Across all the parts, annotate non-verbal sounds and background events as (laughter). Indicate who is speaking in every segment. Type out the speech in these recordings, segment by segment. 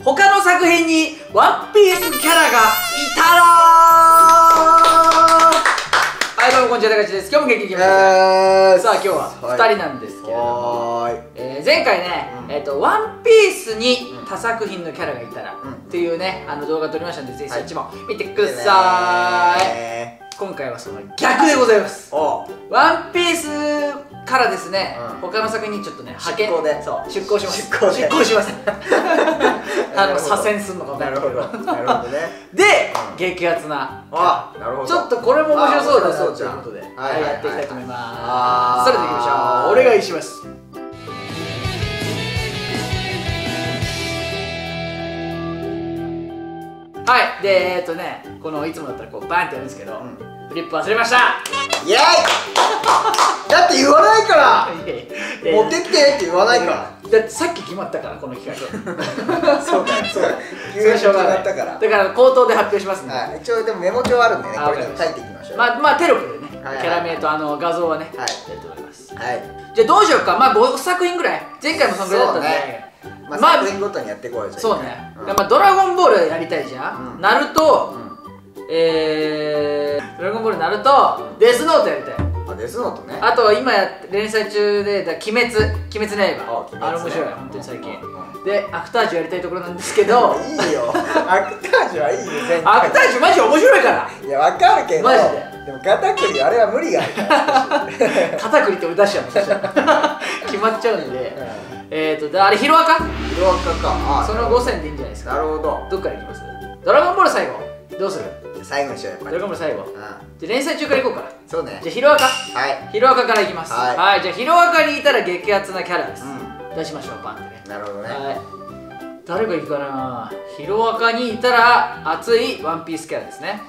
Speaker 1: 他の作品にワンピースキャラがいたらはいどうもこんにちは高橋です。今日も元気にいきましょう
Speaker 2: えー
Speaker 1: さあ今日は2人なんですけれども、
Speaker 2: はーい。
Speaker 1: えー前回ね、
Speaker 2: うん。
Speaker 1: えっとワンピースに他作品のキャラがいたら、
Speaker 2: うん
Speaker 1: っていうねあの動画撮りましたんでぜひそっちも見てく
Speaker 2: く
Speaker 1: ださい、
Speaker 2: ね
Speaker 1: 今回はその逆でございます。
Speaker 2: お。
Speaker 1: ワンピースからですね、
Speaker 2: うん。
Speaker 1: 他の作品にちょっとね派遣
Speaker 2: 出向で。
Speaker 1: そう。出向します。
Speaker 2: 出向
Speaker 1: します (laughs) あの左遷すんのか
Speaker 2: な。んるほど。なるほどね。
Speaker 1: で、
Speaker 2: うん
Speaker 1: 激アツな。
Speaker 2: あなるほど。
Speaker 1: ちょっとこれも面白そうだ
Speaker 2: そう。
Speaker 1: ということで、
Speaker 2: はいはいはい
Speaker 1: やっていきたいと思います。それでいきましょう。お願いしますはいでえっとねこのいつもだったらこうバンってやるんですけど、
Speaker 2: ん。
Speaker 1: フリップ忘れました。
Speaker 2: イエイ！だって言わないから。持ってきてって言わないから。
Speaker 1: だってさっき決まったからこの企画。
Speaker 2: そう。だよそうだよ。
Speaker 1: それはしょうが
Speaker 2: 決まったから。
Speaker 1: だから口頭で発表しますんで、
Speaker 2: はい。一応でもメモ帳あるんでね
Speaker 1: あ
Speaker 2: これに書いていきましょう。
Speaker 1: まあまあテロップでね、
Speaker 2: はいはいはい。
Speaker 1: キャラ名とあの画像はね、
Speaker 2: はい。
Speaker 1: やっております。
Speaker 2: はい。
Speaker 1: じゃあどうしようか。まあ5作品ぐらい。前回もそのぐらいだったんで、
Speaker 2: まあ
Speaker 1: まあ
Speaker 2: 作品ごとにやっていこうよじゃあ
Speaker 1: そうね、
Speaker 2: うん。
Speaker 1: まあ、ドラゴンボールやりたいじゃん、
Speaker 2: うん。
Speaker 1: ナルト、
Speaker 2: うん。
Speaker 1: えー、ドラゴンボールナルト。デスノートやりたい。
Speaker 2: あデスノートね。
Speaker 1: あと今やって連載中でだ鬼滅。鬼滅の刃。
Speaker 2: あ鬼滅ね。
Speaker 1: あれ面白い本当に最近、
Speaker 2: うん
Speaker 1: でアクタージュやりたいところなんですけど。
Speaker 2: いいよ。(laughs) アクタージュはいいよ全然
Speaker 1: アクタージュマジ面白いから。
Speaker 2: いやわかるけど
Speaker 1: マジ
Speaker 2: で。もガタクリあれは無理があるから。(laughs)
Speaker 1: 肩栗って俺出しちゃう (laughs) 決まっちゃうんで、えっ、ー、とであれヒロアカ？
Speaker 2: ヒロアカか。あ
Speaker 1: その5選でいいんじゃないですか。
Speaker 2: なるほど。
Speaker 1: どっからいきます？ドラゴンボール最後。どうする？
Speaker 2: 最後にしようやっぱ
Speaker 1: ド
Speaker 2: り
Speaker 1: ラゴンボール最後。
Speaker 2: うん。
Speaker 1: じゃあ連載中からいこうか
Speaker 2: そうね。
Speaker 1: じゃあヒロアカ。
Speaker 2: はい。
Speaker 1: ヒロアカからいきます。
Speaker 2: はい。
Speaker 1: じゃあヒロアカにいたら激アツなキャラです、
Speaker 2: う
Speaker 1: 出しましょうパンってね。
Speaker 2: なるほどね。
Speaker 1: はい。誰がいいかな？ヒロアカにいたら熱いワンピースキャラですね。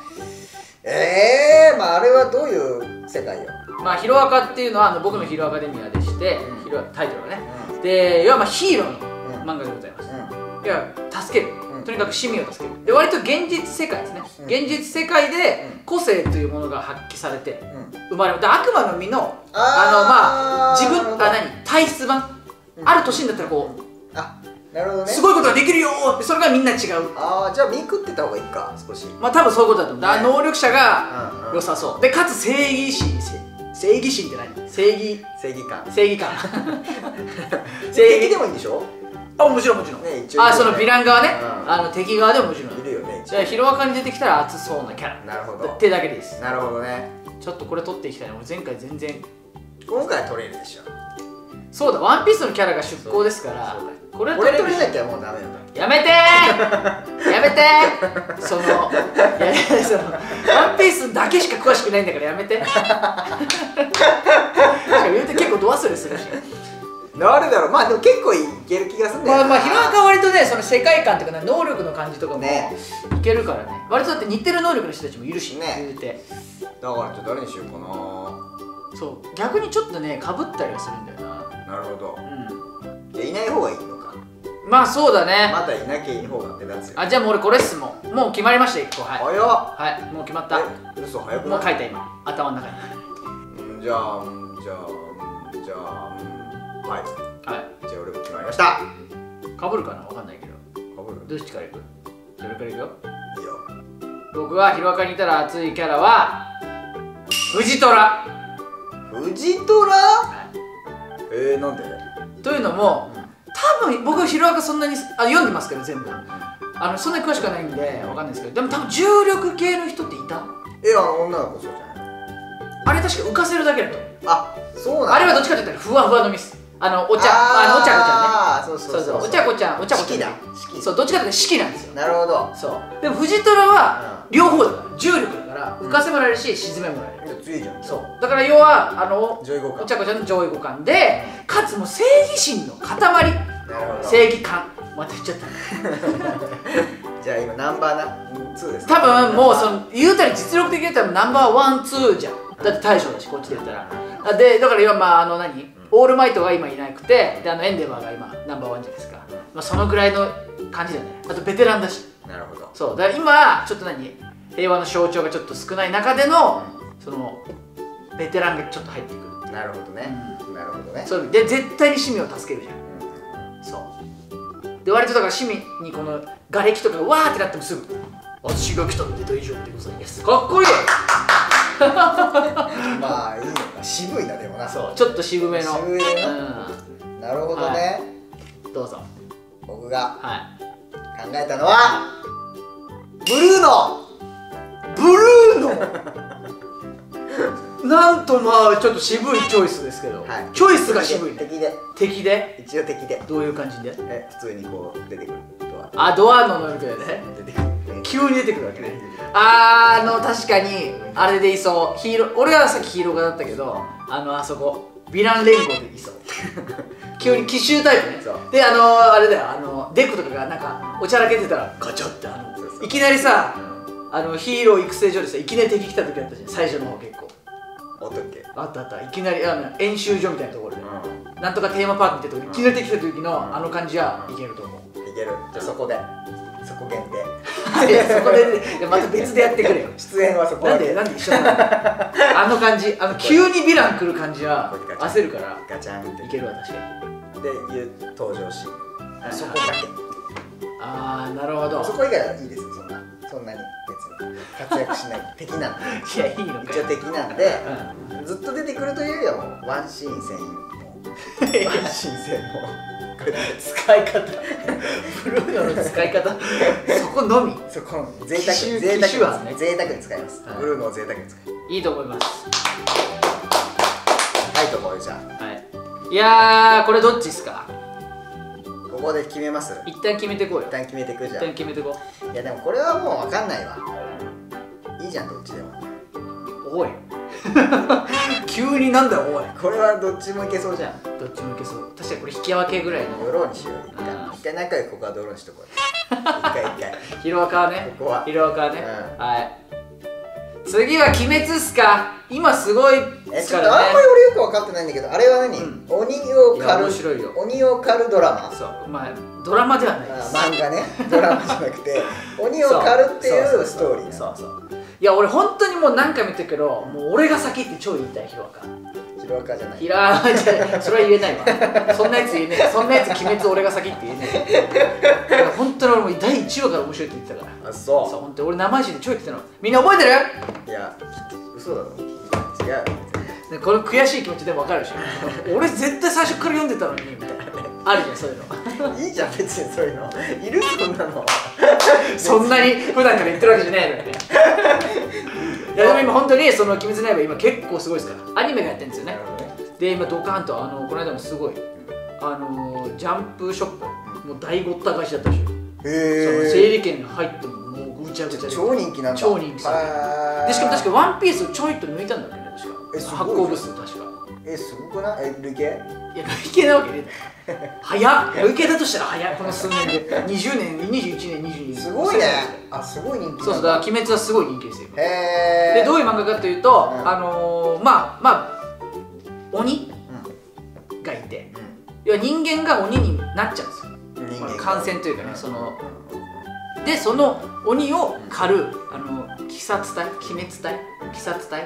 Speaker 2: ええまああれはどういう世界よ？
Speaker 1: まあヒロアカっていうのはあの僕のヒロアカデミアでして、
Speaker 2: うん。
Speaker 1: ヒロタイトルはね、
Speaker 2: う
Speaker 1: で要はまあヒーロー
Speaker 2: うん。
Speaker 1: の漫画でございます、
Speaker 2: うん。
Speaker 1: いや助ける、
Speaker 2: うん。
Speaker 1: とにかく市民を助ける。で割と現実世界ですね、
Speaker 2: うん。
Speaker 1: 現実世界で
Speaker 2: うん。
Speaker 1: 個性というものが発揮されて
Speaker 2: うん。
Speaker 1: 生まれる。で悪魔の実のあのまあ自分あ何？体質版、
Speaker 2: うん。
Speaker 1: ある年になったらこ
Speaker 2: あなるほど
Speaker 1: う、
Speaker 2: ね。
Speaker 1: すごいことができるよーってそれがみんな違う。
Speaker 2: ああじゃあ見食ってた方がいいか少し。
Speaker 1: まあ多分そういうことだと思う、
Speaker 2: ね。
Speaker 1: 能力者が良さそう。でかつ正義心せ正義心って何？正義。
Speaker 2: 正義感。
Speaker 1: 正義感。正 (laughs)
Speaker 2: 敵
Speaker 1: 義
Speaker 2: でもいいんでしょ？
Speaker 1: あもちろんもちろん、
Speaker 2: ね
Speaker 1: あそのヴィラン側ね、
Speaker 2: うん。
Speaker 1: あの敵側でももちろん。
Speaker 2: いるよね
Speaker 1: じゃあヒロアカに出てきたら熱そうなキャラ。
Speaker 2: なるほど。
Speaker 1: ってだけです。
Speaker 2: なるほどね。
Speaker 1: ちょっとこれ取っていきたいな。俺前回全然。
Speaker 2: 今回は取れるでしょ
Speaker 1: そうだワンピースのキャラが出向ですからこれ取れ
Speaker 2: なきゃもうダメだ。
Speaker 1: やめてー。やめてー。そのいやいやそのワンピースだけしか詳しくないんだからやめて。しかも言うて結構ド忘れするし。
Speaker 2: 誰だろう。まあでも結構いける気がするんだよな。
Speaker 1: まあまあヒロアカは割とねその世界観っていうかね能力の感じとかも
Speaker 2: ね。
Speaker 1: いけるからね。割とだって似てる能力の人たちもいるし
Speaker 2: ね。
Speaker 1: 言うて。
Speaker 2: だからちょっと誰にしようか
Speaker 1: そう。逆にちょっとねかぶったりはするんだよな
Speaker 2: ななるほど。
Speaker 1: う
Speaker 2: じゃあいない方がいいのか。
Speaker 1: んまあそうだね。
Speaker 2: まだいなきゃいい方が目立つよ
Speaker 1: あじゃあもう俺これっす。もんもう決まりました1個。はい。
Speaker 2: 早っ。
Speaker 1: はい。もう決まった。
Speaker 2: え嘘早く
Speaker 1: もう書
Speaker 2: ない
Speaker 1: いた今。頭の中に。
Speaker 2: うんじゃあうんじゃあうんじゃあうん。はい。
Speaker 1: はい。
Speaker 2: じゃあ俺も決まりました。
Speaker 1: かぶるかな？わかんないけど。
Speaker 2: かぶる？
Speaker 1: どっちからいく？どれからいくよ？
Speaker 2: いいよ。
Speaker 1: 僕はヒロアカにいたら熱いキャラは藤虎、
Speaker 2: 藤虎
Speaker 1: は
Speaker 2: えー、なんで？
Speaker 1: い、というのも多分僕ヒロアカそんなにあ読んでますけど全部。あのそんなに詳しくはないんでわかんないですけどでも多分重力系の人っていた？
Speaker 2: えあの女の子そうじゃない？
Speaker 1: あれ確か浮かせるだけだと。
Speaker 2: あそうなんだ。
Speaker 1: あれはどっちかって言ったらふわふわのミス。あのお茶あのお茶こちゃんね。
Speaker 2: そうそ
Speaker 1: そうう。
Speaker 2: そ
Speaker 1: そう。うお茶こちゃんお茶こちゃんそうどっちかっていうと式なんですよ。
Speaker 2: なるほど。
Speaker 1: そう。でも藤虎は両方だ重力。だから浮かせもらえるし沈めもらえる、
Speaker 2: 強いじゃん。
Speaker 1: そう。だから要はあの
Speaker 2: 上位互換。
Speaker 1: お茶子ちゃんの上位互換でかつもう正義心の塊。
Speaker 2: なるほど。
Speaker 1: 正義感。また言っちゃった。(laughs)
Speaker 2: じゃあ今ナンバーな2です
Speaker 1: 多分もうそ
Speaker 2: の
Speaker 1: の言うたら実力的に言ったらナンバーワンツーじゃん。だって大将だしこっちで言ったら。あでだから今まああの何、オールマイトが今いなくてであのエンデバーが今ナンバーワンじゃないですか、まあ、そのぐらいの感じだよね。あとベテランだし。
Speaker 2: なるほど。
Speaker 1: そう。だから今ちょっと何？平和の象徴がちょっと少ない中でのそのベテランがちょっと入ってくる。
Speaker 2: なるほどね。なるほどね。
Speaker 1: そう。で絶対に市民を助けるじゃん。そう。で割とだから市民にこの瓦礫とかわーってなってもすぐ私が来たんで大丈夫でございます。かっこいい (laughs)
Speaker 2: まあいいのか。渋いなでもな。
Speaker 1: そう。ちょっと渋めの。
Speaker 2: 渋めの
Speaker 1: う
Speaker 2: なるほどね、
Speaker 1: んどうぞ。
Speaker 2: 僕が
Speaker 1: はい。
Speaker 2: 考えたのはブルーノ
Speaker 1: ブルーノなんとまあちょっと渋いチョイスですけど、
Speaker 2: はい。
Speaker 1: チョイスが渋いね。
Speaker 2: 敵で。
Speaker 1: 敵で？
Speaker 2: 一応敵で。
Speaker 1: どういう感じで？
Speaker 2: え普通にこう出てくるド
Speaker 1: あドアのノリでね
Speaker 2: ア出てくる。
Speaker 1: 急に出てくるわけね。あーあの確かにあれでいそう。ヒーロー俺はさっきヒーロー側だったけどあのあそこヴィラン連合でいそう。(laughs) 急に奇襲タイプね。であのあれだよ。あのデクとかがなんかおちゃらけてたらガチャってあの。いきなりさあのヒーロー育成所でさいきなり敵来た時あったじゃん。最初の方結構。
Speaker 2: おったっけ？
Speaker 1: あったあった。いきなりあの演習所みたいなところで、
Speaker 2: う
Speaker 1: なんとかテーマパークみたいなところにいきなり敵来た時のあの感じはいけると思う。
Speaker 2: んいける。じゃあそこで。そこ限定。(laughs)
Speaker 1: いやそこで、また別でやってくれよ。(laughs)
Speaker 2: 出演はそこ
Speaker 1: なんでなんで一緒なの？(laughs) あの感じあの急にヴィラン来る感じは焦るから
Speaker 2: ガチャンって。
Speaker 1: いけるわ確かに。
Speaker 2: で登場シーンそこだけ。
Speaker 1: ああなるほど。
Speaker 2: そこ以外はいいですよそんな。そんなに活躍しない敵なんで
Speaker 1: いやいいのか
Speaker 2: 一応敵なんで
Speaker 1: うん
Speaker 2: ずっと出てくるというよりはもうワンシーン専用ワンシーン専用
Speaker 1: 使い方ブルーノの使い方そこのみ
Speaker 2: そこの贅沢贅沢
Speaker 1: 奇襲はね
Speaker 2: 贅沢に使います
Speaker 1: はい
Speaker 2: ブルーノを贅沢に使い
Speaker 1: いいと思います
Speaker 2: はいところじゃ
Speaker 1: はいいやーこれどっちですか？
Speaker 2: ここで決めます。
Speaker 1: 一旦決めてこうよ
Speaker 2: 一旦決めてくじ
Speaker 1: 一
Speaker 2: ゃ
Speaker 1: 旦決めてこ
Speaker 2: あいやでもこれはもう分かんないわ。いいじゃんどっちでも。
Speaker 1: うおい。(laughs) 急になんだよおい。
Speaker 2: これはどっちもいけそうじゃん。
Speaker 1: どっちもいけそう。確かにこれ引き分けぐらいの。
Speaker 2: ドローにしよう一回。
Speaker 1: うん。
Speaker 2: 一回仲良くここはドローにしとこう。一回一回。
Speaker 1: ヒロアカはね。
Speaker 2: ここは。
Speaker 1: ヒロアカはね、
Speaker 2: う
Speaker 1: はい次は鬼滅っすか。今すごいっ
Speaker 2: え
Speaker 1: すから
Speaker 2: ちょっとあんまり
Speaker 1: ね
Speaker 2: 俺よく分かってないんだけどあれは何、
Speaker 1: うん。
Speaker 2: 鬼を狩る
Speaker 1: 面白いよ。
Speaker 2: 鬼を狩るドラマ。
Speaker 1: そう。まあドラマではない。
Speaker 2: あ
Speaker 1: です
Speaker 2: 漫画ね。ドラマじゃなくて (laughs) 鬼を狩るっていうストーリーね
Speaker 1: そうそうそう。いや俺本当にもう何回も言ってるけどもう俺が先って超言いたいヒロアカ
Speaker 2: ヒロアカじゃない。
Speaker 1: ヒラーじゃそれは言えないわ。そんなやつ言えねえ。そんなやつ鬼滅俺が先って言えねえ。だから本当に俺もう第1話から面白いって言ってたから。
Speaker 2: あそ
Speaker 1: そう本当に俺生意気で超言ってたの。みんな覚えてる？
Speaker 2: いや嘘だろ。違う
Speaker 1: ねこの悔しい気持ちでも分かるでし。ょ俺絶対最初から読んでたのにみたいなあるじゃんそういうの。
Speaker 2: いいじゃん別にそういうの。いるそんなの。(laughs)
Speaker 1: そんなに普段から言ってるわけじゃないのに。ねいやでも今本当にその「鬼滅の刃」今結構すごいですから。アニメがやってるんですよね。で今ドカーンとあのこの間もすごいあのジャンプショップもう大ごった返しだったでしょ、その
Speaker 2: へ
Speaker 1: 整理券が入ってももうぐちゃぐちゃで。
Speaker 2: 超人気なんだ。
Speaker 1: 超人気でしかも確かワンピースをちょいと抜いたんだよね確か。発行部数確か
Speaker 2: えすごくない？え累計？
Speaker 1: いや累計なわけね早っ。累計だとしたら早い。この数年で。20年21年22年。
Speaker 2: すごいね。あすごい人気
Speaker 1: そうそうだ。から鬼滅はすごい人気ですよ。今
Speaker 2: へえ
Speaker 1: でどういう漫画かというと、
Speaker 2: うん。
Speaker 1: あのー、まあまあ鬼がいて。要は人間が鬼になっちゃうんですよ。まあ
Speaker 2: 間
Speaker 1: 感染というかね
Speaker 2: ん。
Speaker 1: その。でその鬼を狩るあの鬼殺隊鬼滅隊鬼殺隊。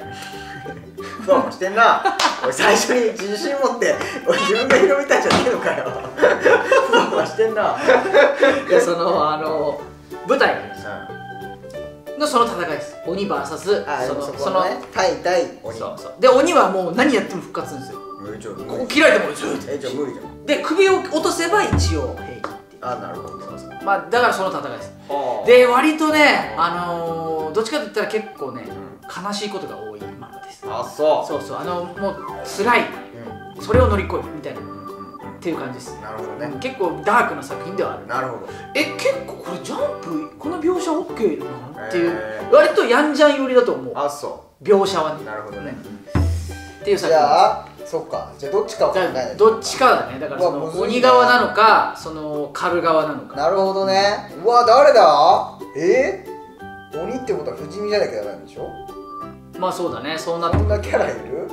Speaker 2: ふわふわしてんな俺最初に自信持って俺自分が広めたんじゃねえのかよ。ふわふわしてんな
Speaker 1: でそのあの舞台のその戦いです。鬼 VS
Speaker 2: あ
Speaker 1: その
Speaker 2: そ
Speaker 1: その
Speaker 2: 対対鬼。
Speaker 1: そうそう。で鬼はもう何やっても復活するんですよ。ここ切られてもずーっと。
Speaker 2: えじゃあ無理じゃん。
Speaker 1: で首を落とせば一応平気っていう。
Speaker 2: あなるほど。
Speaker 1: まあだからその戦いです。
Speaker 2: はあ。
Speaker 1: で割とねあのー、どっちかといったら結構ね
Speaker 2: う
Speaker 1: 悲しいことが多い漫画です。
Speaker 2: あそう。
Speaker 1: そうそう。あのもう辛い。
Speaker 2: うん。
Speaker 1: それを乗り越えるみたいなっ
Speaker 2: うんうん
Speaker 1: ていう感じです。
Speaker 2: なるほどね。
Speaker 1: 結構ダークな作品ではある。
Speaker 2: なるほど。
Speaker 1: え結構これジャンプこの描写 OK なのっていう
Speaker 2: へ
Speaker 1: 割とやんじゃん寄りだと思う。
Speaker 2: あそ
Speaker 1: 描写はね。
Speaker 2: うなるほどね。
Speaker 1: っていう
Speaker 2: じ
Speaker 1: 作品。
Speaker 2: ゃあそっか。じゃあどっちかを考え
Speaker 1: だ
Speaker 2: ないと。
Speaker 1: どっちかだね。だからそうの鬼側なのかその狩る側なのか。
Speaker 2: なるほどね。うわ誰だ？え？ー、鬼ってことは不死身じゃなきゃダメなんでしょ？
Speaker 1: まあそうだねそうなって
Speaker 2: そんなキャラいる？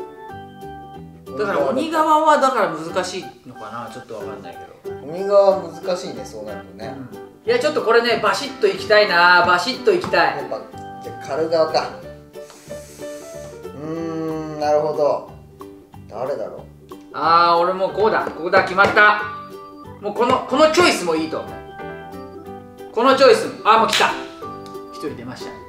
Speaker 1: だから鬼側はだから難しいのかなちょっとわかんないけど。
Speaker 2: 鬼側難しいねそうなるとね、
Speaker 1: いやちょっとこれねバシッといきたいなバシッといきたい。
Speaker 2: やっぱじゃあ狩る側か。うーんなるほど。誰だろ
Speaker 1: あー俺もうこうだ。ここだ決まった。もうこのこのチョイスもいいと思う。このチョイスあもう来た。一人出ました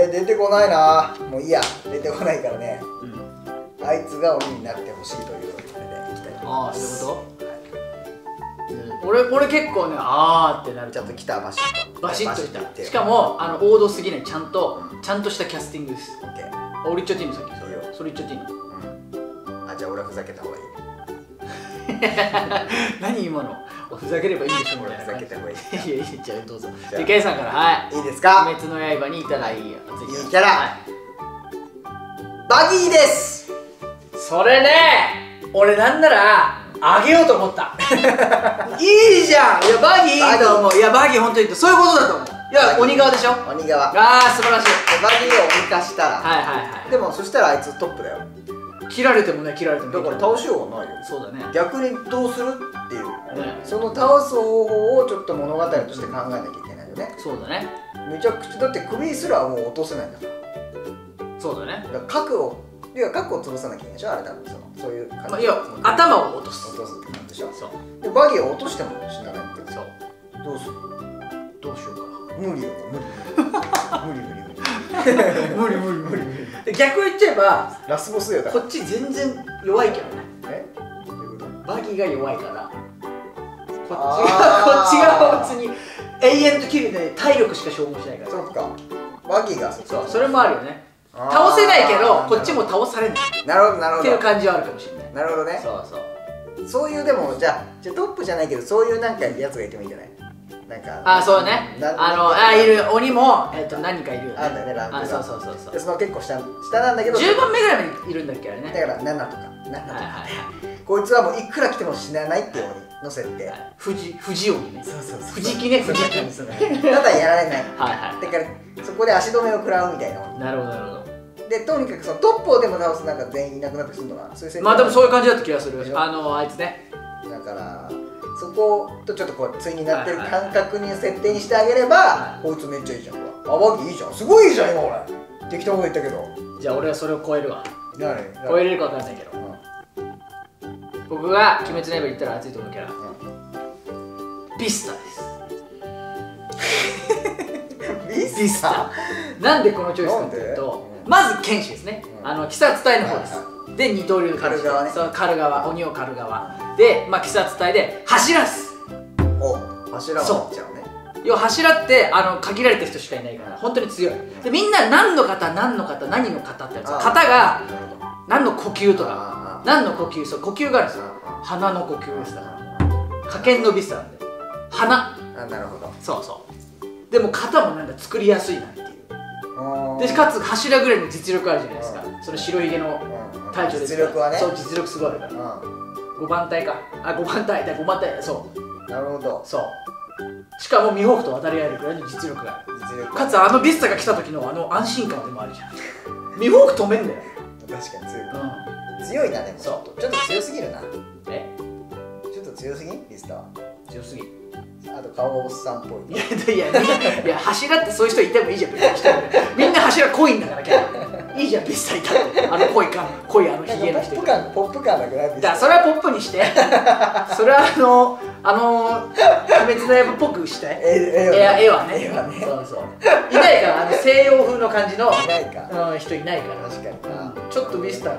Speaker 2: えー、出てこないな。もういいや。出てこないからね。
Speaker 1: うん。
Speaker 2: あいつが鬼になってほしいということでいきたいと思い
Speaker 1: ああ
Speaker 2: ます
Speaker 1: そういうこと？俺俺結構ねあーってなる。
Speaker 2: ちょっと来たバシッと。
Speaker 1: バシッとい
Speaker 2: バ
Speaker 1: たしかもあの王道すぎない。ちゃんとちゃんとしたキャスティングです。
Speaker 2: オッケー。
Speaker 1: あ俺言っちゃっていいのさっきそれそれ言っちゃっていいの
Speaker 2: うん。あじゃあ俺はふざけた方がいい。(laughs)
Speaker 1: 何今の？ふざければいいでしょみた
Speaker 2: ふざけた方がいい。(laughs)
Speaker 1: いやいやじゃあどうぞ。
Speaker 2: じゃあ。
Speaker 1: ケイさんからはい。
Speaker 2: いいですか？
Speaker 1: 鬼滅の刃にいたらいいよ
Speaker 2: いいキャラ。
Speaker 1: はい
Speaker 2: バギーです。
Speaker 1: それね俺なんならあげようと思った。(laughs) いいじゃん。いやバギーいいと思う。いやバギー本当にそういうことだと思う。いや鬼側でしょ？
Speaker 2: 鬼側。
Speaker 1: ああ素晴らしい。
Speaker 2: バギーを鬼化したら。
Speaker 1: はいはいはい。
Speaker 2: でもそしたらあいつトップだよ。
Speaker 1: 切られてもね切られても
Speaker 2: だから倒しようがないよ。
Speaker 1: そうだね。
Speaker 2: 逆にどうする？っていう。
Speaker 1: ね。
Speaker 2: その倒す方法をちょっと物語として考えなきゃいけないよね。
Speaker 1: そうだね。
Speaker 2: めちゃくちゃだって首すらもう落とせないんだから。
Speaker 1: そうだね。
Speaker 2: だから核をいや核を潰さなきゃいけないでしょあれ多分そのそういう感じ
Speaker 1: まあいや頭を落とす。
Speaker 2: 落とすって感じでしょ。
Speaker 1: そう。
Speaker 2: でバギーを落としても死なないって
Speaker 1: そう。
Speaker 2: どうする？
Speaker 1: どうしようか
Speaker 2: 無理よ無理。無理無理。無理無理
Speaker 1: な無理無理。無理逆言っちゃえば
Speaker 2: ラスボスよだから。
Speaker 1: こっち全然弱いけどね。
Speaker 2: え？
Speaker 1: バギーが弱いからこっちがこっちが別に永遠と切るで体力しか消耗しないから。
Speaker 2: そっか。バギーが。
Speaker 1: そうそれもあるよね。倒せないけどこっちも倒されない
Speaker 2: なるほどなるほど。
Speaker 1: っていう感じはあるかもしれない。
Speaker 2: なるほどね。
Speaker 1: そうそう。
Speaker 2: そういうでもじゃあじゃあトップじゃないけどそういうなんかやつがいてもいいんじゃない？なんか
Speaker 1: あそうね。
Speaker 2: な
Speaker 1: あのあいる。鬼も、えっと何人かいるよね。
Speaker 2: あんだよねラ
Speaker 1: そうそうそうそう。
Speaker 2: でその結構下下なんだけど
Speaker 1: 10番目ぐらいまでいるんだっけあれね。
Speaker 2: だから7とか。7とか、
Speaker 1: はいはいはい。
Speaker 2: こいつはもういくら来ても死なないっていう鬼の設定、
Speaker 1: はい。藤藤鬼ね。
Speaker 2: そうそうそう。
Speaker 1: 藤木ね (laughs) 藤木にする
Speaker 2: ただやられない。
Speaker 1: はいは
Speaker 2: だからそこで足止めを食らうみたいな。
Speaker 1: なるほどなるほど。
Speaker 2: でとにかくそのトップをでも倒すなんか全員いなくなってするのがそういう設定
Speaker 1: まあでもそういう感じだった気がする。あのあいつね。
Speaker 2: だからそことちょっとこう対になってる感覚に設定にしてあげれば、
Speaker 1: はい
Speaker 2: こいつめっちゃいいじゃん。あバギーいいじゃんすごいいいじゃん今俺。適当なこと言ったけど。
Speaker 1: じゃあ俺はそれを超えるわ。
Speaker 2: 何？
Speaker 1: 超えれるか分かんないけど。
Speaker 2: うん
Speaker 1: 僕が「鬼滅の刃」言ったら熱いと思うキャラ
Speaker 2: うん
Speaker 1: ビスタです。
Speaker 2: ビス
Speaker 1: ビスタなんでこのチョイスかっていうとまず剣士ですね、
Speaker 2: うん。
Speaker 1: あの鬼殺隊の方です、
Speaker 2: はい
Speaker 1: で二刀流
Speaker 2: 狩る側ね。
Speaker 1: そう狩る側鬼を狩る側で、まあ、鬼殺隊で柱っす。
Speaker 2: お柱を持っちゃうね。
Speaker 1: 要は柱ってあの限られた人しかいないから本当に強い。でみんな何の方何の方何の方ってやつ。
Speaker 2: あ
Speaker 1: 型が何の呼吸とか。
Speaker 2: あ
Speaker 1: 何の呼吸？そう呼吸があるんですよ。
Speaker 2: あ
Speaker 1: 鼻の呼吸ですだから加減のビスタなんで。鼻。
Speaker 2: ああなるほど。
Speaker 1: そうそう。でも型もなんか作りやすいなっていう。でかつ柱ぐらいの実力あるじゃないですか。その白ひげの隊長で。す
Speaker 2: 実力はね。
Speaker 1: そう実力すごいあるから。
Speaker 2: う
Speaker 1: 5番隊か。あ5番隊。だ5番隊。そう。
Speaker 2: んなるほど。
Speaker 1: そう。しかもミホークと渡り合えるぐらいの実力がある。
Speaker 2: 実力。
Speaker 1: かつあのビスタが来た時のあの安心感でもあるじゃん。ミホーク止めんだよ。
Speaker 2: 確かに強い。
Speaker 1: うん
Speaker 2: 強いなでも。
Speaker 1: そう。
Speaker 2: ちょっと強すぎるな。
Speaker 1: え？
Speaker 2: ちょっと強すぎ？んビスタは
Speaker 1: 強すぎ。
Speaker 2: あと顔がおっさんっぽい。
Speaker 1: いやいやいや柱ってそういう人いてもいいじゃん。(laughs) みんな柱濃いんだからキャラ。いいじゃんビスタいたってあの濃い感。濃いあのヒゲの人。
Speaker 2: ポップ感ポップ感なくない
Speaker 1: だからそれはポップにして。それはあのあの鬼滅の刃っぽくして。
Speaker 2: え
Speaker 1: 絵は絵はね。
Speaker 2: 絵はね。
Speaker 1: そうそう。いないからあの西洋風の感じの
Speaker 2: いないか。
Speaker 1: うん人いないから。
Speaker 2: 確かにな。
Speaker 1: ちょっとビスタ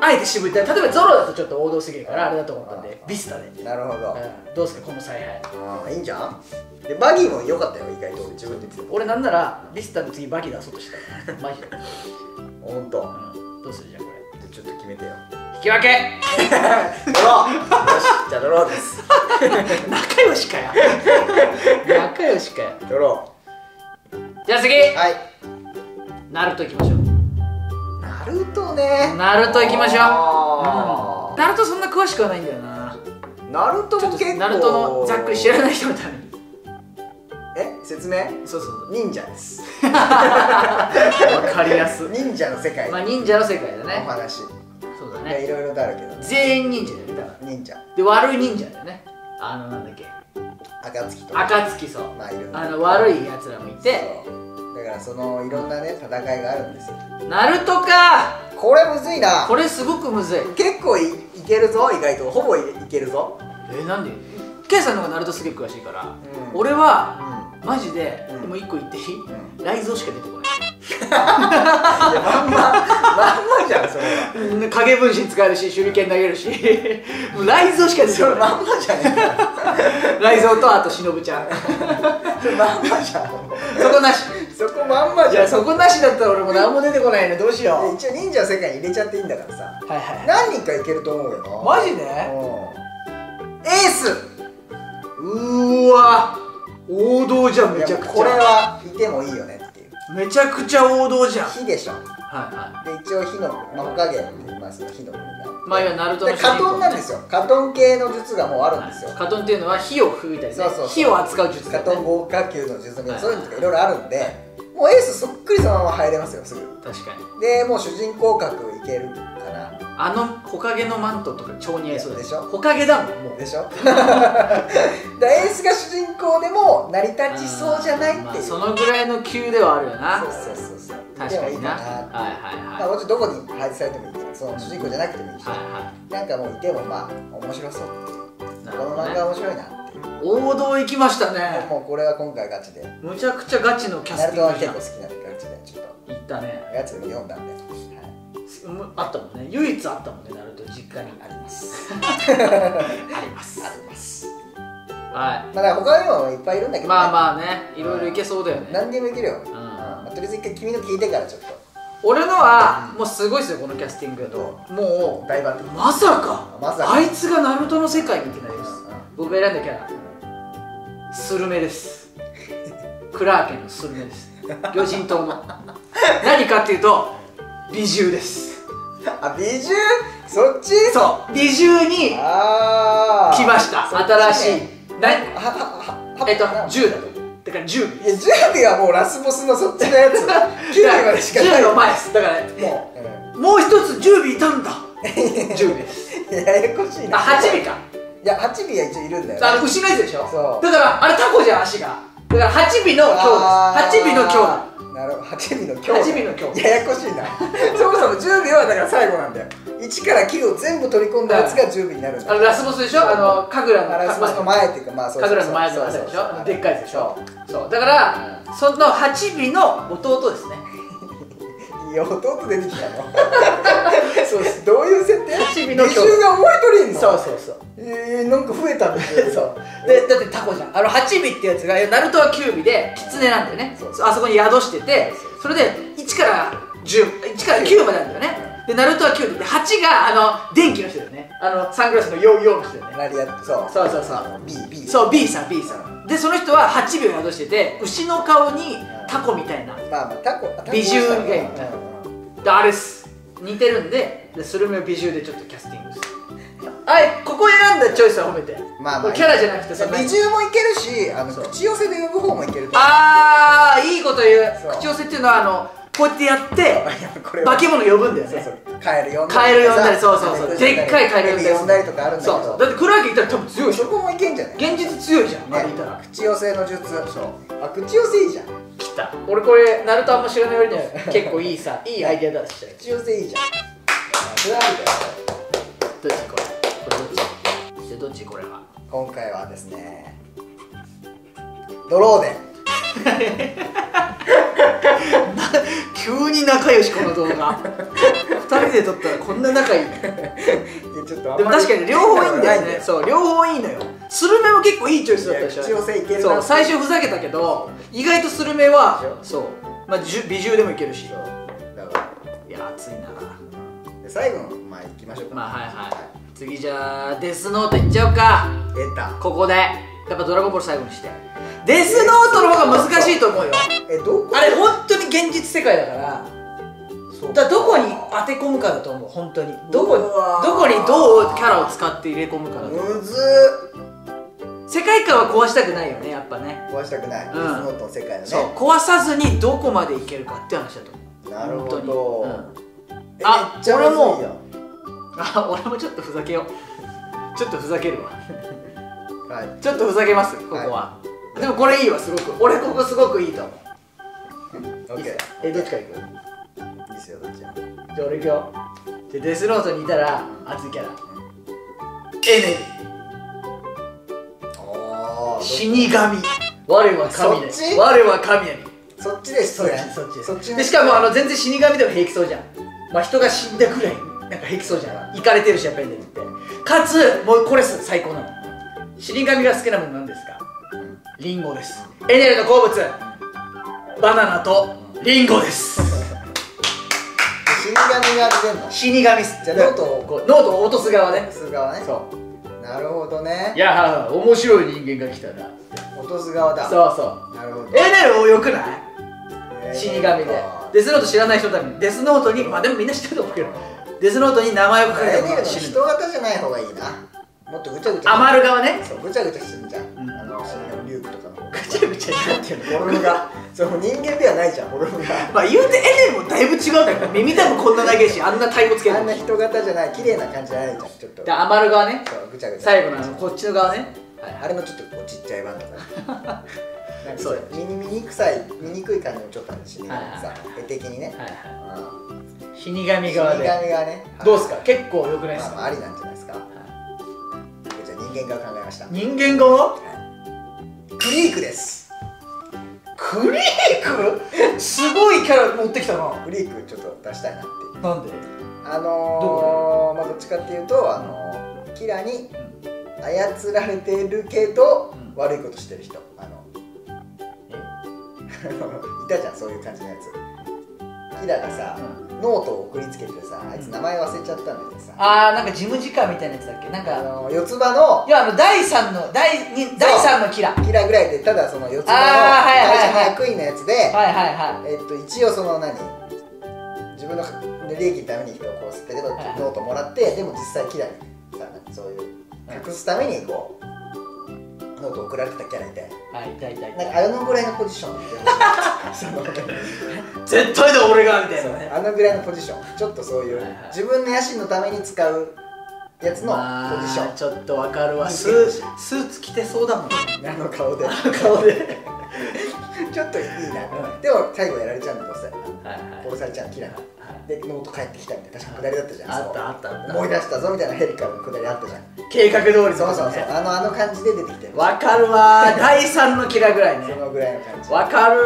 Speaker 1: あえて渋い。例えばゾロだとちょっと王道すぎるからあれだと思ったんで。ビスタで、
Speaker 2: なるほど。
Speaker 1: うん。どうすかこの采配
Speaker 2: ああいいんじゃん？でバギーも良かったよ意外と。自分で言ってた。
Speaker 1: 俺なんならビスタの次バギ出そうとした。マジで、
Speaker 2: ほんと
Speaker 1: うん、どうするじゃんこれ。
Speaker 2: じゃあちょっと決めてよ。
Speaker 1: 引き分け。
Speaker 2: ドローよしじゃあドローです。(laughs)
Speaker 1: 仲良しかよ。仲良しかよ。
Speaker 2: ドロ
Speaker 1: じゃあ次。
Speaker 2: ーはい。
Speaker 1: ナルト行きましょう。
Speaker 2: ナルトね。
Speaker 1: ナルト行きましょう、
Speaker 2: あ
Speaker 1: うん、ナルトそんな詳しくはないんだよな。
Speaker 2: ーナルトも結構。
Speaker 1: ナルトのざっくり知らない人のために。
Speaker 2: え？説明？
Speaker 1: そうそう
Speaker 2: 忍者です。
Speaker 1: そうわかりやす。い
Speaker 2: 忍者の世界。
Speaker 1: まあ忍者の世界だ
Speaker 2: お
Speaker 1: ね
Speaker 2: 話。
Speaker 1: そうだね。
Speaker 2: いろいろとあるけど。ね
Speaker 1: 全員忍者だよねだから
Speaker 2: 忍者。
Speaker 1: で悪い忍者だよね。あのなんだっけ。
Speaker 2: 暁とか。
Speaker 1: 暁そう。
Speaker 2: まあいるんだ
Speaker 1: あの悪いやつらもいて
Speaker 2: そうだからそのいろんなね戦いがあるんですよ。
Speaker 1: ナルトか！
Speaker 2: これむずいな。
Speaker 1: これすごくむずい。
Speaker 2: 結構いいけるぞ意外と。ほぼいいけるぞ。
Speaker 1: えなんで？ケイさんの方がナルトすげえ詳しいから、
Speaker 2: うん。
Speaker 1: 俺は
Speaker 2: うん。
Speaker 1: マジで、
Speaker 2: うん。
Speaker 1: でも一個言っていい、
Speaker 2: う
Speaker 1: 雷蔵しか出てこない。
Speaker 2: いやまんままんまじゃんそれは。
Speaker 1: う (laughs) ん影分身使えるし手裏剣投げるし。(laughs) もう雷蔵しか出てこない
Speaker 2: まんまじゃねえか。
Speaker 1: 雷蔵とあと忍ちゃん。(laughs)
Speaker 2: それまんまじゃん。
Speaker 1: そこなし
Speaker 2: そこまんまじゃん。
Speaker 1: そこなしだったら俺も何も出てこないねどうしよう。
Speaker 2: 一応忍者の世界に入れちゃっていいんだからさ。
Speaker 1: はいはい。
Speaker 2: 何人かいけると思うよ。な
Speaker 1: マジで？
Speaker 2: うん。エース。
Speaker 1: うーわ。王道じゃんめちゃくちゃ。
Speaker 2: これはいてもいいよね
Speaker 1: めちゃくちゃ王道じゃん。はい
Speaker 2: 火でしょ。
Speaker 1: は
Speaker 2: で一応火の、まあ、火影って言います火の国が。
Speaker 1: まあいわゆるナルトの
Speaker 2: でカトンなんですよ。カトン系の術がもうあるんですよ。
Speaker 1: カトンっていうのは火を吹いたりね。
Speaker 2: そうそう
Speaker 1: 火を扱う術だ
Speaker 2: カトン豪華級の術とか
Speaker 1: はい。
Speaker 2: そういうのとかいろいろあるんでもうエースそっくりそのまま入れますよすぐ。
Speaker 1: 確かに。
Speaker 2: でもう主人公格いける
Speaker 1: あの木陰のマントとか超似合いそうだ
Speaker 2: でしょ？
Speaker 1: 木陰だもんもう。
Speaker 2: でしょ？(laughs) だエースが主人公でも成り立ちそうじゃないっていう、
Speaker 1: まあ、そのぐらいの級ではあるよな。
Speaker 2: そうそうそうそう。
Speaker 1: 確かにな。はいはい
Speaker 2: まあ、
Speaker 1: はい。
Speaker 2: もちろんどこに配置されてもいいからその主人公じゃなくてもいいし、
Speaker 1: はいはい
Speaker 2: なんかもういてもまあ面白そう。っていうこの漫画面白いなって
Speaker 1: 王道行きましたね。
Speaker 2: もうこれは今回ガチで。
Speaker 1: むちゃくちゃガチのキャ
Speaker 2: ナルトは
Speaker 1: スティングじゃん。
Speaker 2: 結構好きなんでガチでちょっ
Speaker 1: いったね。
Speaker 2: とガチでも読んだんで、
Speaker 1: あったもんね。唯一あったもんね。ナルト実家に
Speaker 2: あります。(laughs)
Speaker 1: あります。
Speaker 2: あります。
Speaker 1: は
Speaker 2: まあ他にもいっぱいいるんだけど、ね、
Speaker 1: いまあまあね。いろいろいけそうだよね。
Speaker 2: 何でもいけるよ、うん。
Speaker 1: ん。
Speaker 2: まあ、とりあえず一回君の聞いてからちょっと。
Speaker 1: 俺のはもうすごいですよこのキャスティング。
Speaker 2: ど
Speaker 1: も
Speaker 2: 大抜擢
Speaker 1: うまさか
Speaker 2: まさか。
Speaker 1: あいつがナルトの世界にってなります。
Speaker 2: うん。
Speaker 1: 僕が選んだキャラスルメです。(laughs) クラーケンのスルメです。魚人島の何かっていうと美獣です。
Speaker 2: あ美獣そっち？
Speaker 1: そう。美獣に
Speaker 2: ああ
Speaker 1: 来ました。新しい。な
Speaker 2: ははは
Speaker 1: えっと
Speaker 2: な
Speaker 1: 10だと。だから10
Speaker 2: いや準備はもうラスボスのそっちのやつ。(laughs) 9位までしかない。
Speaker 1: 10の前です。だからも
Speaker 2: う
Speaker 1: うもう一つ10尾いたんだ。(laughs) 10尾です。
Speaker 2: んややこしい
Speaker 1: あ
Speaker 2: な
Speaker 1: 8尾か。
Speaker 2: いや8尾は一応いるんだよ
Speaker 1: あの牛のやつでしょ。
Speaker 2: そう。
Speaker 1: だからあれタコじゃん足が。だから8尾の
Speaker 2: あー
Speaker 1: 強です。8尾の強だ
Speaker 2: なるほど。8尾の強
Speaker 1: 8尾の強
Speaker 2: ややこしいな。(laughs) そもそも10尾はだから最後なんだよ。1から9を全部取り込んだやつが10尾になるんだ
Speaker 1: あのラスボスでしょ？あの神楽の。
Speaker 2: ラスボスの前っていうかまあそうそうそう。
Speaker 1: 神楽の前のでしょ？でっかいやつでしょ？そう。だからその8尾の弟ですね。(laughs)
Speaker 2: いや弟出てきたの
Speaker 1: そうです
Speaker 2: どういう設定
Speaker 1: ？8尾の
Speaker 2: 美獣が覚えとれんの？
Speaker 1: そうそうそう。
Speaker 2: えー、なんか増えたんですよ
Speaker 1: そう。でだってタコじゃん。あの8尾ってやつがナルトは9尾でキツネなんだよね。あそこに宿しててそれで1から101から9まであるんだよね。でナルトは9で8があの電気の人だよね。あのサングラスのヨーヨーの人だよね。
Speaker 2: なりやってそう。
Speaker 1: そうそうそう。
Speaker 2: B B
Speaker 1: そう B さん B さん。でその人は8秒宿してて牛の顔にタコみたいな。
Speaker 2: まあまあタコタコ
Speaker 1: 美獣がいる
Speaker 2: うん。
Speaker 1: であれっす似てるんででスルメを美獣でちょっとキャスティングする。(laughs) はいここ選んだチョイスは褒めて。
Speaker 2: まあまあ。
Speaker 1: キャラじゃなくてさ
Speaker 2: 美獣もいけるしあの口寄せで呼ぶ方もいける
Speaker 1: あーいいこと言う。口寄せっていうのはあのこうやってやって (laughs)
Speaker 2: これは。
Speaker 1: 化け物呼ぶんだよね。
Speaker 2: そうそう。カエル呼んだり
Speaker 1: カエル呼んだりそうそうそう。
Speaker 2: さ
Speaker 1: でっかいカエル呼んだり
Speaker 2: 呼んだりとかあるんだけど。
Speaker 1: そうそう。だってクラーケンいたら多分強いでしょ。
Speaker 2: そこもいけんじゃない
Speaker 1: 現実強いじゃん。あれい
Speaker 2: ね
Speaker 1: たら。
Speaker 2: 口寄せの術。そう。あ口寄せいいじゃん
Speaker 1: 来た。俺これナルトあんま知らない割には (laughs) 結構いいさいいアイデアだし
Speaker 2: 口寄せいいじゃん。それあるだよ
Speaker 1: どっちこれ？これどっちでどっちこれは？
Speaker 2: 今回はですねドローデン。(laughs)
Speaker 1: 急に仲良しこの動画。二人で撮ったらこんな仲いい (laughs)
Speaker 2: いやちょっとあん
Speaker 1: でも確かに両方いいんだよね。そう両方いいのよスルメも結構いいチョイスだったでしょ？そう最初ふざけたけど意外とスルメはそう。まあじゅ美獣でもいけるし。
Speaker 2: だから。
Speaker 1: いや熱いな。
Speaker 2: で最後のまあ行きましょうか。
Speaker 1: まあはいはい。次じゃあデスノートいっちゃおうか。
Speaker 2: 出た。
Speaker 1: ここで。やっぱドラゴンボール最後にして。デスノートの方が難しいと思うよ。
Speaker 2: えどこ？
Speaker 1: あれ本当に現実世界だから。だどこに当て込むかだと思う本当に。どこどこにどうキャラを使って入れ込むかだと思う。
Speaker 2: むず
Speaker 1: 世界観は壊したくないよねやっぱね。
Speaker 2: ー壊したくない、
Speaker 1: ん。
Speaker 2: デスノートの世界だね。
Speaker 1: そう壊さずにどこまでいけるかって話だと思う。
Speaker 2: なるほど、
Speaker 1: に。うん。
Speaker 2: え
Speaker 1: あ俺も。あ俺もちょっとふざけよう。ちょっとふざけるわ。
Speaker 2: はい。
Speaker 1: ちょっとふざけますここは、でもこれいいわすごく。俺ここすごくいいと思う。
Speaker 2: オッケー
Speaker 1: いいっすかえどっちからいく？
Speaker 2: いいですよどっちも。
Speaker 1: じゃあ俺いくよ。でデスノートにいたら熱いキャラ。エネル死神。我は神で我は神やり
Speaker 2: そっちです
Speaker 1: そっち
Speaker 2: ね
Speaker 1: そっちでしかもあの全然死神でも平気そうじゃん。まあ人が死んだくらいなんか平気そうじゃん。行かれてるしやっぱエネルって。かつもうこれっす最高なの。死神が好きなものなんですか？リンゴです。エネルの好物。バナナとリンゴです。
Speaker 2: 死神が出てんの？
Speaker 1: 死神っす。
Speaker 2: じゃあノートを
Speaker 1: こうノートを落とす側ね。
Speaker 2: 落とす側ね。
Speaker 1: そう
Speaker 2: なるほどね。
Speaker 1: いや面白い人間が来たな。
Speaker 2: 落とす側だ。
Speaker 1: そうそう。
Speaker 2: なるほど。
Speaker 1: エネルよくない？
Speaker 2: えー
Speaker 1: 死神で。デスノート知らない人のために。デスノートにまあでもみんな知ってると思うけど。デスノートに名前を書かれた
Speaker 2: エネルの
Speaker 1: も
Speaker 2: 人型じゃない方がいいな。もっとぐちゃぐちゃ。
Speaker 1: 余る側ね。
Speaker 2: そうぐちゃぐちゃしてんじゃん、
Speaker 1: うん。
Speaker 2: あの死神リュークとかの。
Speaker 1: ぐちゃぐちゃになってる。
Speaker 2: フォルムがそう人間ではないじゃんフォルムが
Speaker 1: まあ言うてエネルもだいぶ違うんだけど耳たぶこんな長いしあんな太鼓つける
Speaker 2: あんな人型じゃない綺麗な感じじゃないじゃんちょっと。
Speaker 1: で余る側ね。
Speaker 2: そうぐちゃぐちゃ。
Speaker 1: 最後のこっちの側ね。はいはい
Speaker 2: あれのちょっとこうちっちゃい版とかね。(laughs) なんか
Speaker 1: そ
Speaker 2: そうう見に見にくさい見にくい感じもちょっとあるし、ね。
Speaker 1: はいはい
Speaker 2: さ絵的にね、
Speaker 1: はいは
Speaker 2: うん。
Speaker 1: い死神側で。
Speaker 2: 死神がね。
Speaker 1: どうすか？結構よくないですか？
Speaker 2: まあまあありなんじゃないですか、
Speaker 1: は
Speaker 2: じゃあ人間側考えました、
Speaker 1: い人間側？
Speaker 2: クリークです
Speaker 1: クリーク？すごいキャラ持ってきたな。
Speaker 2: クリークちょっと出したいなって
Speaker 1: なんで？
Speaker 2: あのー、まあどっちかっていうとあのーキラに操られてるけど、
Speaker 1: うん。
Speaker 2: 悪いことしてる人。あの
Speaker 1: え？(laughs)
Speaker 2: いたじゃんそういう感じのやつ。キラがさ、ノートを送りつけてさあいつ名前忘れちゃったんだけどさ、
Speaker 1: あーなんか事務次官みたいなやつだっけ？なん
Speaker 2: あ
Speaker 1: か
Speaker 2: の四つ葉の
Speaker 1: いやあの第3の第二第3のキラ。
Speaker 2: キラぐらいでただその四つ葉の
Speaker 1: あーはいはいはい。
Speaker 2: 会社の役員のやつで、
Speaker 1: はいはいは
Speaker 2: えっと一応その何自分の利益のために人を殺すけど、
Speaker 1: はいはい
Speaker 2: ノートもらってでも実際キラにさそういう隠すためにこうノート送られてたキャラいて
Speaker 1: いはいいたいたい。
Speaker 2: なん
Speaker 1: た
Speaker 2: かあのぐらいのポジション
Speaker 1: 絶対だ俺がみたいなね。
Speaker 2: あのぐらいのポジション。ちょっとそういう、
Speaker 1: はいはい。
Speaker 2: 自分の野心のために使うやつのポジション、
Speaker 1: まあちょっとわかるわ。ススーツ着てそうだもん
Speaker 2: あの顔で。
Speaker 1: 顔で。(laughs)
Speaker 2: ちょっといいな、
Speaker 1: うん。
Speaker 2: でも最後やられちゃうんだどうせ殺されちゃうキラがでノート返ってきたみたいな。確かくだりだったじゃん。
Speaker 1: あったあった
Speaker 2: 思い出したぞみたいなヘリからのくだりあったじゃん。
Speaker 1: 計画通り
Speaker 2: そうそうそう。あのあの感じで出てきてる。
Speaker 1: わかるわ第3のキラぐらいね。
Speaker 2: そのぐらいの感じ。
Speaker 1: わかる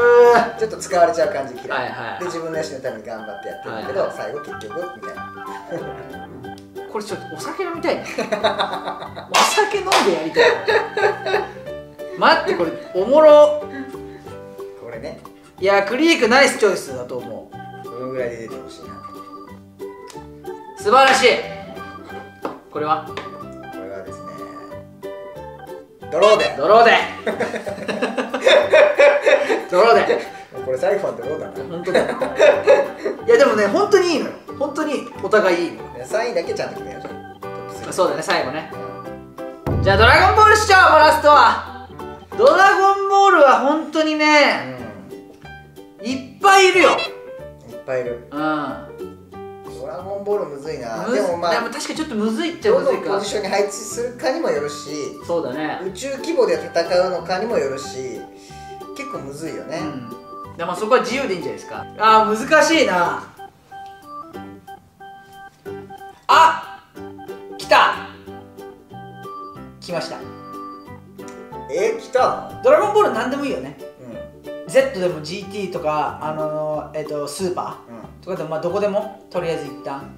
Speaker 2: ちょっと使われちゃう感じキラ、
Speaker 1: はいはい。
Speaker 2: で自分の野心のために頑張ってやってるんだけど、最後結局みたいな。
Speaker 1: これちょっとお酒飲みたいね。(laughs) お酒飲んでやりたい。待ってこれおもろいやクリークナイスチョイスだと思う。
Speaker 2: そのぐらいで出てほしいな。
Speaker 1: 素晴らしい。これは？
Speaker 2: これはですね。ドローで
Speaker 1: ドローで (laughs) ドローで
Speaker 2: これ最後はドローだな？
Speaker 1: 本当だ。よいやでもね本当にいいのよ。本当にお互いいいのよ。
Speaker 2: 3位だけちゃんと決めよう。じゃんトップ3
Speaker 1: そうだね最後ね。じゃあドラゴンボールしちゃおうラストは。ドラゴンボールは本当にねいっぱいいるよ。
Speaker 2: うんいっぱいいる。
Speaker 1: うん。
Speaker 2: ドラゴンボールむずいな。でもまあ
Speaker 1: でも確かにちょっとむずいっちゃ
Speaker 2: ど
Speaker 1: むずいか
Speaker 2: のポジションに配置するかにもよるし
Speaker 1: そうだね。
Speaker 2: 宇宙規模で戦うのかにもよるし結構むずいよね、
Speaker 1: うん。でもそこは自由でいいんじゃないですか。あー難しいな。あ来た。来ました。
Speaker 2: え来た。
Speaker 1: ドラゴンボール何でもいいよねでも GT とかあのーえっ、とスーパーとかでもまあどこでもとりあえず一旦。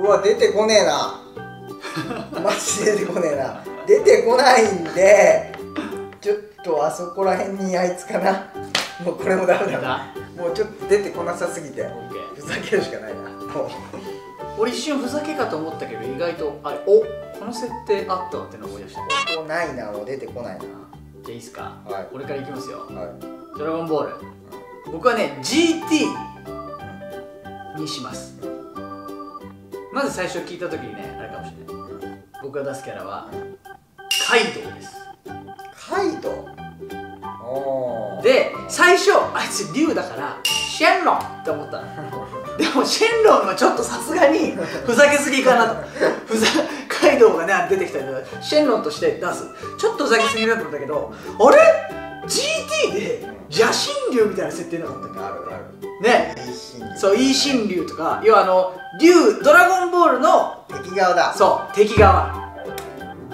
Speaker 2: うわ出てこねえな。(laughs) マジで出てこねえな。出てこないんでちょっとあそこら辺にあいつかな。もうこれもダメだ。なもうちょっと出てこなさすぎてふざけるしかないな。もう。
Speaker 1: 俺一瞬ふざけかと思ったけど意外とあれおこの設定あったわっての思い出した。
Speaker 2: ここないなもう出てこないな
Speaker 1: あいいっすか？
Speaker 2: はい。
Speaker 1: 俺からいきますよ。
Speaker 2: はい。
Speaker 1: ドラゴンボール。僕はね GT にします。まず最初聞いた時にねあれかもしれない。僕が出すキャラはカイドウです。
Speaker 2: カイドウ？
Speaker 1: で最初あいつ竜だからシェンロンって思ったの。でもシェンロンはちょっとさすがにふざけすぎかなと。ふざカイドウがね出てきたけどシェンロンとして出す。ちょっとふざけすぎだと思ったけどあれ？GT で邪神竜みたいな設定なかったっ
Speaker 2: あるある。
Speaker 1: けねそうイー神竜とか要はあの竜ドラゴンボールの
Speaker 2: 敵側だ。
Speaker 1: そう敵側。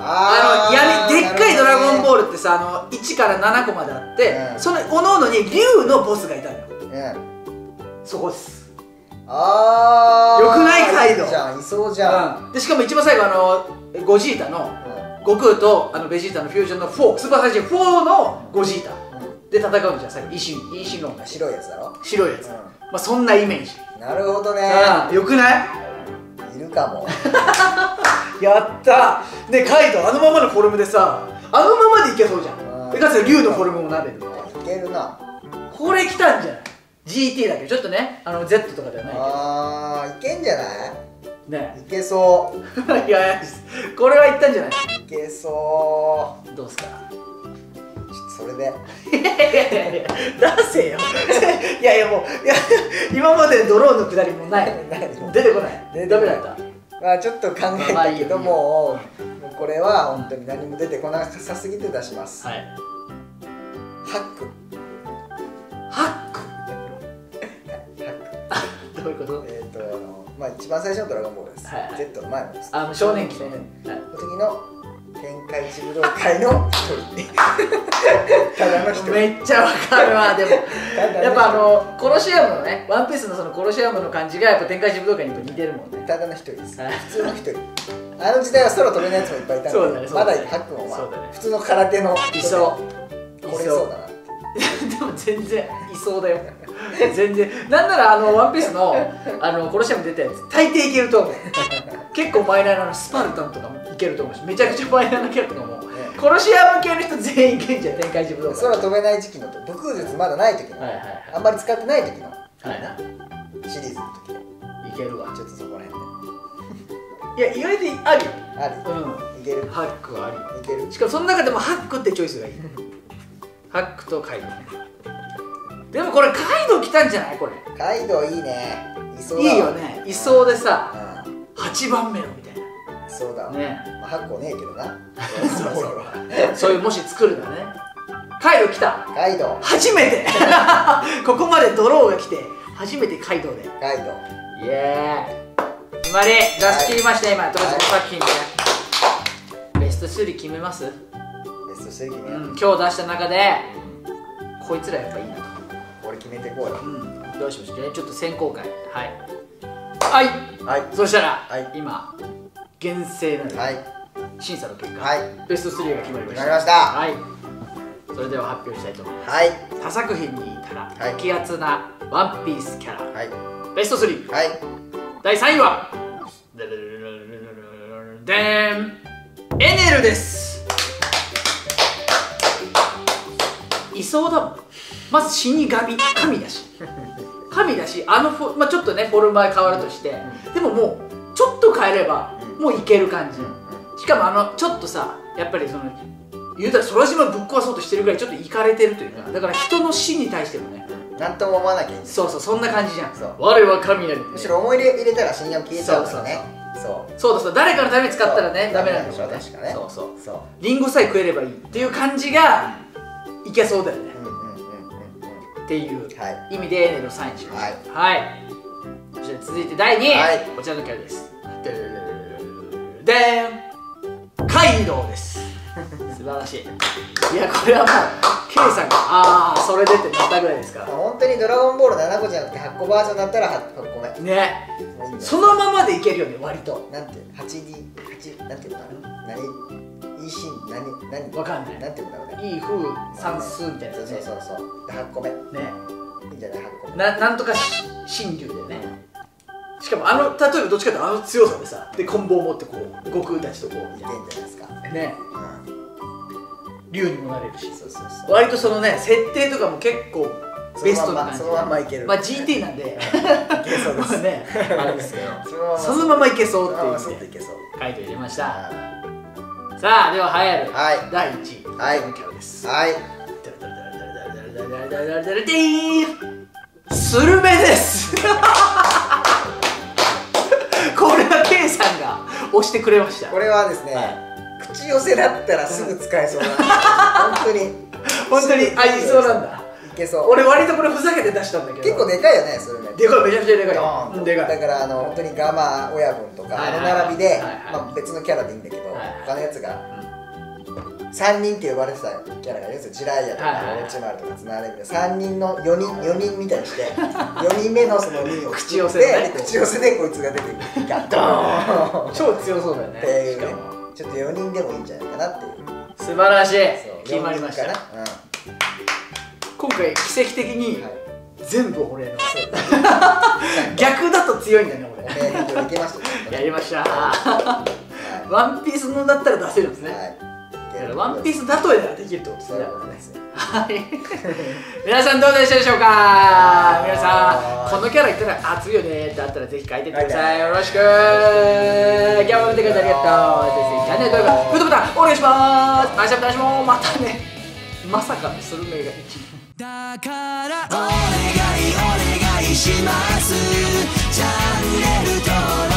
Speaker 1: あの闇でっかいドラゴンボールってさあの1から7個まであって、
Speaker 2: うん。
Speaker 1: その各々に竜のボスがいたのよ。
Speaker 2: うん。
Speaker 1: そこです
Speaker 2: あー。
Speaker 1: よくないカイドウ
Speaker 2: じゃんいそうじゃん、
Speaker 1: うん。でしかも一番最後あのゴジータの悟空とあのベジータのフュージョンの4スーパーサイヤ人4のゴジータ。
Speaker 2: うん。
Speaker 1: で戦うんじゃん最後。イシンイシンロンが。
Speaker 2: 白いやつだろ、
Speaker 1: 白いやつ、
Speaker 2: う
Speaker 1: まあそんなイメージ、
Speaker 2: ん、なるほどね。
Speaker 1: うん。よくない？
Speaker 2: いるかも。(laughs)
Speaker 1: やった。でカイドウあのままのフォルムでさあのままでいけそうじゃ
Speaker 2: うん。
Speaker 1: んでかつ竜のフォルムもなれる。
Speaker 2: いけるな。
Speaker 1: これ来たんじゃない？GT だけどちょっとねあの Z とかではない
Speaker 2: あーいけんじゃない？
Speaker 1: けどね。
Speaker 2: いけそう。(laughs)
Speaker 1: いやこれはいったんじゃない？
Speaker 2: いけそう。
Speaker 1: どうすか？
Speaker 2: それで。
Speaker 1: いやいやいや出せよ。(laughs) いやいやもういや今までドローンのくだりもない出てこない。ダメだった。
Speaker 2: まあちょっと考えたけどももうこれは本当に何も出てこなさすぎて出します。
Speaker 1: はい。
Speaker 2: ハック。
Speaker 1: ハック？どういうこと？
Speaker 2: えっ、とあのまあ一番最初のドラゴンボールです、
Speaker 1: はいはい。
Speaker 2: Z の前のです。
Speaker 1: あの少年期ね。はい。
Speaker 2: の時の天下一武道会の一人 (laughs) ただの一人。
Speaker 1: めっちゃわかるわでも。やっぱあのコロシアムのねワンピースのそのコロシアムの感じがやっぱ天下一武道会に似てるもんね。
Speaker 2: ただの一人です。
Speaker 1: はい。
Speaker 2: 普通の一人。あの時代は空飛べないやつもいっぱいいたんで
Speaker 1: そうだねそう
Speaker 2: ま
Speaker 1: だ
Speaker 2: ハックもまあ
Speaker 1: ね。
Speaker 2: 普通の空手の
Speaker 1: いそう。
Speaker 2: これそうだな (laughs)
Speaker 1: でも全然いそうだよ (laughs) 全然。なんならあのワンピースのあのコロシアム出たやつ大抵いけると思う。結構マイナーなのスパルタンとかもいけると思うしめちゃくちゃマイナーなキャラとかも。
Speaker 2: ね
Speaker 1: コロシアム系の人全員いけんじゃん天下一武
Speaker 2: 空飛べない時期のと武空術まだない時の、
Speaker 1: はいはい
Speaker 2: あんまり使ってない時の。
Speaker 1: はい。はい
Speaker 2: シリーズの時
Speaker 1: いけるわ。
Speaker 2: ちょっとそこら辺
Speaker 1: いや意外とあるよ。
Speaker 2: である。
Speaker 1: うん。
Speaker 2: いける。
Speaker 1: ハックはあるよ。
Speaker 2: いける。
Speaker 1: しかもその中でもハックってチョイスがいい。ハックとカイドウでもこれカイドウ来たんじゃないこれ。
Speaker 2: カイドウいいね。いそうだわ。
Speaker 1: いいよね。いそうでさ
Speaker 2: うん。
Speaker 1: 8番目のみたい
Speaker 2: いそうだ
Speaker 1: ね。
Speaker 2: まあ、ハックねえけどな。(laughs)
Speaker 1: そうそう。そういうもし作るならね。カイドウ来た。
Speaker 2: カイドウ。
Speaker 1: 初めて。(laughs) ここまでドローが来て初めてカイドウで。
Speaker 2: カイドウ。
Speaker 1: イエーイ決まり出し切りました、今。当時の作品で、ベスト3決めます、
Speaker 2: ベスト3決めよう、
Speaker 1: うん、今日出した中でこいつらやっぱいいな
Speaker 2: 決めてこうよ
Speaker 1: うん、どうしましょうねちょっと選考会。はい。はい。
Speaker 2: はい。
Speaker 1: そしたら、
Speaker 2: はい。
Speaker 1: 今厳正なる
Speaker 2: はい。
Speaker 1: 審査の結果、
Speaker 2: はい。
Speaker 1: ベスト3が決まりました。
Speaker 2: 決まりました。
Speaker 1: はい。それでは発表したいと思います。
Speaker 2: はい。
Speaker 1: 他作品にいたら
Speaker 2: はい。
Speaker 1: 激アツなワンピースキャラ、
Speaker 2: はい。
Speaker 1: ベスト3
Speaker 2: はい。
Speaker 1: 第3位はでーんエネルです。いそうだもんまず死神神だし。神だしあのフォ、まあ、ちょっとねフォルムは変わるとして、でももうちょっと変えれば
Speaker 2: うん。
Speaker 1: もういける感じ、
Speaker 2: う
Speaker 1: しかもあのちょっとさやっぱりその言うたら空島ぶっ壊そうとしてるぐらいちょっといかれてるというか。だから人の死に対してもね。
Speaker 2: ん。なんとも思わなきゃいい
Speaker 1: そうそうそんな感じじゃん。我は神なり。
Speaker 2: むしろ思い入れ入れたら死神消えちゃうからね。そう
Speaker 1: そうだそうだ。誰かのために使ったらねダメなんでしょうね
Speaker 2: 確かね。
Speaker 1: そうそう。
Speaker 2: そう。
Speaker 1: リンゴさえ食えればいいっていう感じがいけそうだよねっていう
Speaker 2: はい。
Speaker 1: 意味でエネルをサインしましたはい、そして続いて第2位、
Speaker 2: はい。
Speaker 1: こちらのキャラです。でーん。カイドウです。(laughs) 素晴らしい。いやこれはもう K さんがああそれでってなったぐらいですか
Speaker 2: まあ本当にドラゴンボール7個じゃなくて8個バージョンだったら8個ごめん。
Speaker 1: らねそのままでいけるよね割と。
Speaker 2: なんて 8D8 なんていうのかな？何いいシーン何何？
Speaker 1: わかんない。
Speaker 2: なんていうんだろうね
Speaker 1: いい風算数みたいな
Speaker 2: そうそう
Speaker 1: ね
Speaker 2: そう。そうで8個目い
Speaker 1: ね。
Speaker 2: いんじゃない8個目。
Speaker 1: ななんとかし神竜でね。しかもあの例えばどっちかというとあの強さでさでコンボを持ってこう悟空たちとこう
Speaker 2: いけんじゃないですか。
Speaker 1: ね。
Speaker 2: うん。
Speaker 1: 竜にもなれるし。
Speaker 2: そうそうそう。
Speaker 1: 割とそのね設定とかも結構ベストな感じ
Speaker 2: そのまんまいける。
Speaker 1: まあ GT なんで。
Speaker 2: いけそうです。(laughs)
Speaker 1: まあね。あれですけど。(laughs)
Speaker 2: そのまま
Speaker 1: いけそう。っていう
Speaker 2: そのままそ
Speaker 1: 意味で
Speaker 2: うっていけそう。
Speaker 1: 書いて入れました。
Speaker 2: は
Speaker 1: さあでは流行る
Speaker 2: はい。
Speaker 1: 第1位。
Speaker 2: はい。はい。
Speaker 1: スルメですこれは K さんが押してくれました
Speaker 2: これはですね、
Speaker 1: は
Speaker 2: 口口寄せだったらすぐ使えそうだ本当に
Speaker 1: 本当にあいそうなんだ
Speaker 2: いけそう。
Speaker 1: 俺割とこれふざけて出したんだけど。
Speaker 2: 結構でかいよねそれね。
Speaker 1: でかいめちゃくちゃでかい。でかい。
Speaker 2: だからあの本当にガマ親分とかあの並びで、まあ、別のキャラでいいんだけど、他のやつが3人って呼ばれてたキャラがいるんですよ。ジライアとかオロチマルとかつながれる3人の4人4人みたいにして (laughs) 4人目のその2を
Speaker 1: 口寄せね
Speaker 2: で口寄せでこいつが出てくる。ガッドーン。
Speaker 1: 超強そうだよね
Speaker 2: っていうね。ちょっと4人でもいいんじゃないかなっていう。
Speaker 1: 素晴らしい。決まりました。
Speaker 2: 4人かな、
Speaker 1: 今回奇跡的
Speaker 2: うん
Speaker 1: に
Speaker 2: はい、
Speaker 1: 全部俺の逆だと強いんだね
Speaker 2: お
Speaker 1: 俺
Speaker 2: ました。ね
Speaker 1: やりました。
Speaker 2: は
Speaker 1: ワンピースのだったら出せるんです
Speaker 2: い、
Speaker 1: ね、
Speaker 2: はい、
Speaker 1: ワンピース例えならできるってことですね。はい。皆さんどうでしたでしょうか？皆さんこのキャラいったら熱いよね。ってあったらぜひ書いてってください。よろしく。今日も見てくれてありがとうぜひチャンネル登録グッドボタンお願いします。明日も私もまたねまさかのスルメが
Speaker 3: だからお願いお願いします。チャンネル登録